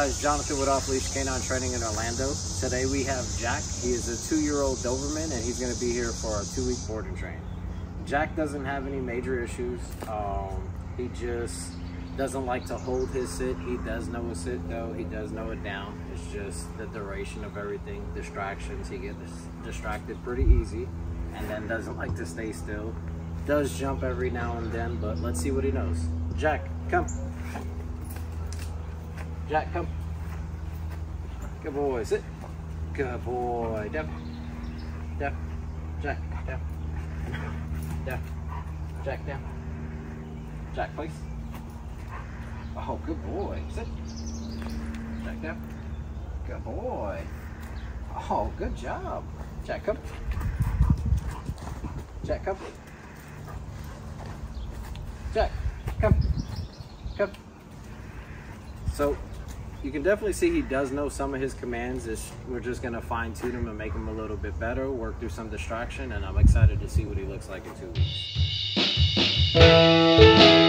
Guys, Jonathan with Off Leash Canine Training in Orlando. Today we have Jack. He is a two-year-old Doberman and he's going to be here for a two-week board and train. Jack doesn't have any major issues. Um, he just doesn't like to hold his sit. He does know a sit though. He does know it down. It's just the duration of everything, distractions. He gets distracted pretty easy and then doesn't like to stay still. Does jump every now and then, but let's see what he knows. Jack, come. Jack, come. Good boy, sit. Good boy, down. Down. Jack, down. Down. Jack, down. Jack, please. Oh, good boy. Sit. Jack, down. Good boy. Oh, good job. Jack, come. Jack, come. Jack, come. Come. So, you can definitely see he does know some of his commands. It's, we're just going to fine tune him and make him a little bit better, work through some distraction, and I'm excited to see what he looks like in two weeks.